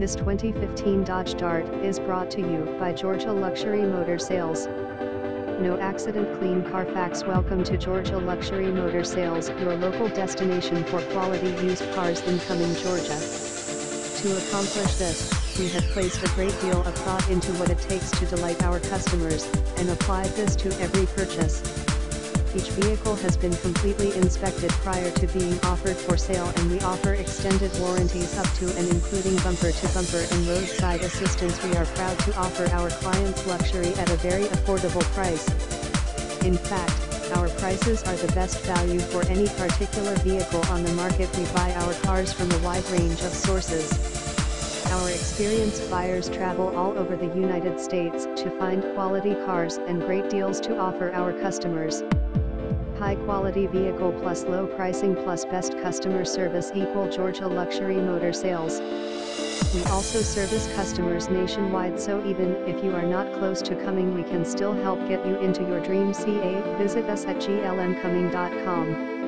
This 2015 Dodge Dart is brought to you by Georgia Luxury Motor Sales. No accident clean Carfax Welcome to Georgia Luxury Motor Sales, your local destination for quality used cars in Cumming, Georgia. To accomplish this, we have placed a great deal of thought into what it takes to delight our customers, and applied this to every purchase. Each vehicle has been completely inspected prior to being offered for sale and we offer extended warranties up to and including bumper to bumper and roadside assistance we are proud to offer our clients luxury at a very affordable price. In fact, our prices are the best value for any particular vehicle on the market we buy our cars from a wide range of sources. Our experienced buyers travel all over the United States to find quality cars and great deals to offer our customers. High quality vehicle plus low pricing plus best customer service equal Georgia Luxury Motor Sales. We also service customers nationwide so even if you are not close to Cumming we can still help get you into your dream CA. Visit us at glmcumming.com.